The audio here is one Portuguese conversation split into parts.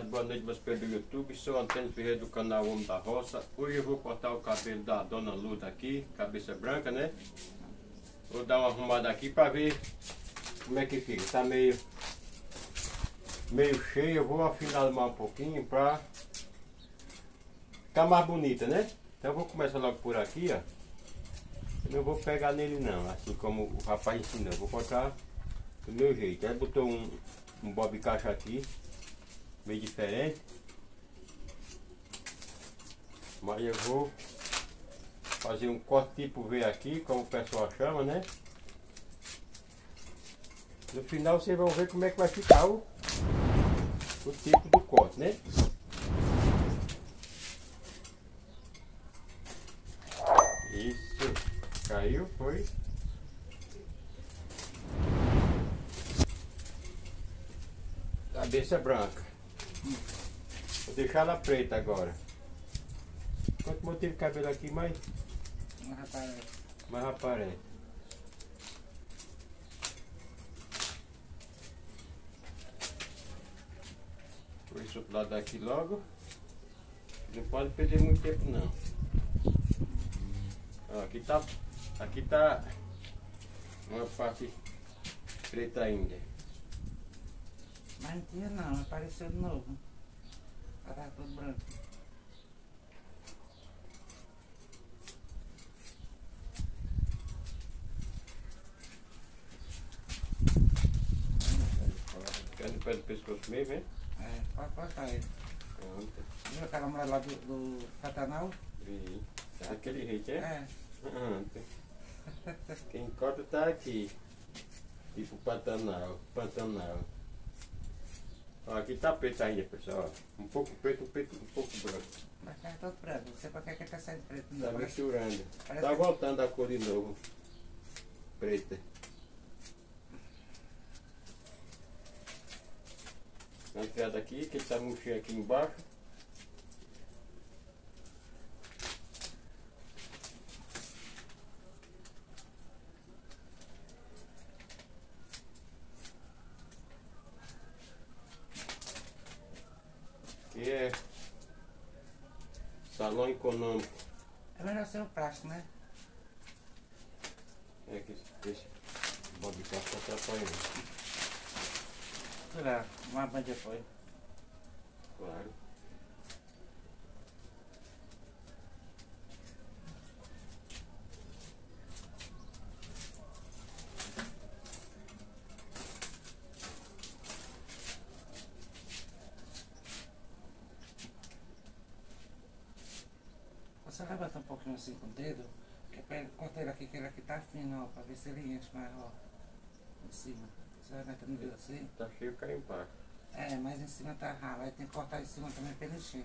Tarde, boa noite, meus do YouTube. Sou Antônio Ferreira do canal Homem da Roça. Hoje eu vou cortar o cabelo da Dona Luda aqui, cabeça branca, né? Vou dar uma arrumada aqui pra ver como é que fica. Tá meio, meio cheio, eu vou afinar um pouquinho pra ficar mais bonita, né? Então eu vou começar logo por aqui, ó. Eu não vou pegar nele não, assim como o rapaz ensinou. vou cortar do meu jeito. Ele botou um, um bob caixa aqui meio diferente. Mas eu vou fazer um corte tipo V aqui, como o pessoal chama, né? No final vocês vão ver como é que vai ficar o, o tipo do corte, né? Isso, caiu, foi. Cabeça branca. Vou deixar ela preta agora. Quanto motivo cabelo aqui, mais? Mais aparece. Mais aparece. Vou esse outro lado daqui logo. Não pode perder muito tempo não. Ó, aqui tá. Aqui tá uma parte preta ainda. Mas não tinha não, apareceu de novo. Ela tá tudo branco. Quer no pé do pescoço mesmo, hein? É, pode cortar ele. Pronto. Viu aquela mulher lá do, do Pantanal? Vi. Tá daquele jeito, é? É. Pronto. Quem corta tá aqui. Tipo Pantanal. Pantanal. Aqui tá preto ainda, pessoal. Um pouco preto, um, preto, um pouco branco. Mas tá todo branco. Não sei pra que que tá saindo preto. Tá Não, parece- misturando. parece Tá que- voltando a cor de novo. Preta. Uma entrada aqui, que ele tá murchinho aqui embaixo. Aqui é salão econômico. É melhor ser o plástico, né? É que esse, esse Bob Castro tá atrapalhando. Sei lá, uma banda foi. Claro. Você levanta um pouquinho assim com o dedo, que é pra ele aqui, que ele aqui tá fino, ó, pra ver se ele enche mais, ó. Em cima. Você vai metendo o dedo assim? Tá cheio, cai embaixo. É, mas em cima tá ralo, aí tem que cortar em cima também pra ele encher.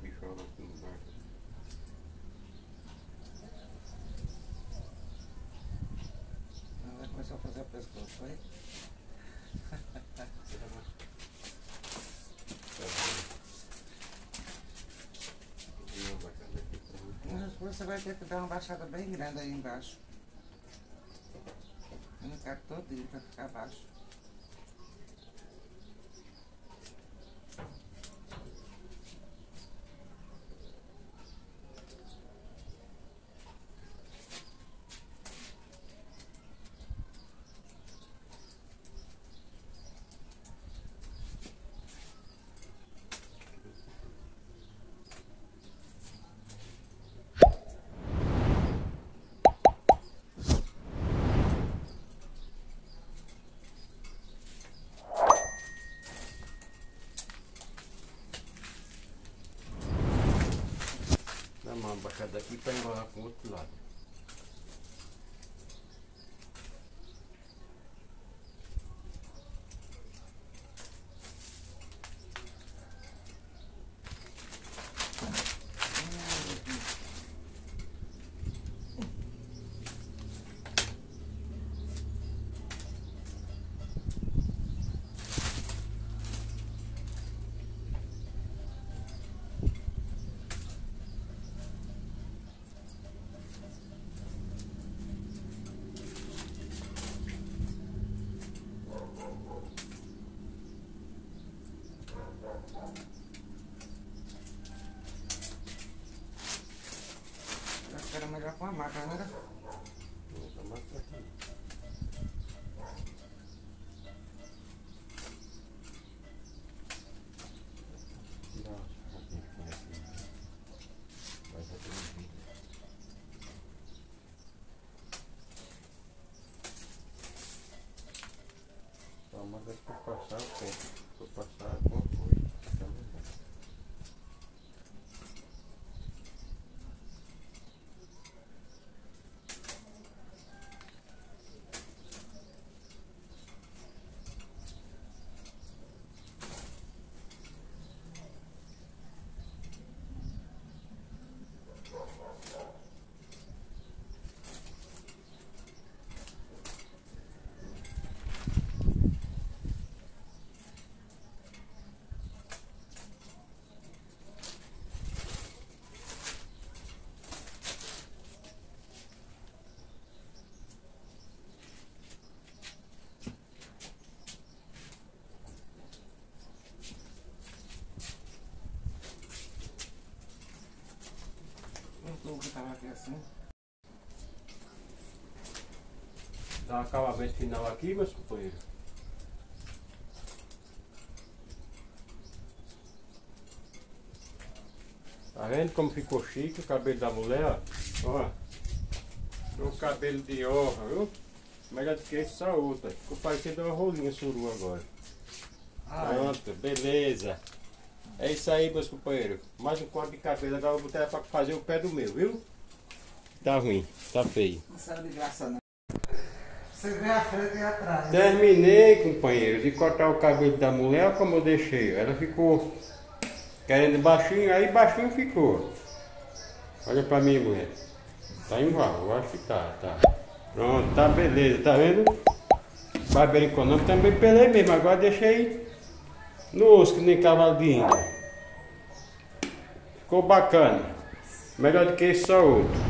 Ainda é bichola aqui no barco. Ela começou a fazer o pescoço, foi? Você vai ter que dar uma baixada bem grande aí embaixo. Eu não quero todinho pra ficar baixo. Baixada aqui para enrolar com o outro lado. Com a máquina, né? Mais pra aqui. Tirar roupinha que tem aqui. Vai fazer um vídeo. Só manda por passar o tempo. Por passar alguma coisa. Tá bom. O tubo que tava aqui assim. Dá um acabamento final aqui, meus companheiros. Tá vendo como ficou chique o cabelo da mulher, ó? O cabelo de honra, viu? Melhor do que esse só outra. Ficou parecendo uma rolinha suru agora. Pronto, beleza. É isso aí, meus companheiros. Mais um corte de cabelo. Agora eu vou botar pra fazer o pé do meu, viu? Tá ruim, tá feio. Não saiu de graça, não. Você vê a frente e atrás. Terminei, companheiro, de cortar o cabelo da mulher, olha como eu deixei. Ela ficou querendo baixinho, aí baixinho ficou. Olha pra mim, mulher. Tá igual, eu acho que tá, tá. Pronto, tá beleza, tá vendo? Barbeiro econômico também pelei mesmo, agora deixei no osso, que nem cavalo de índia. Ficou bacana. Melhor do que esse só outro.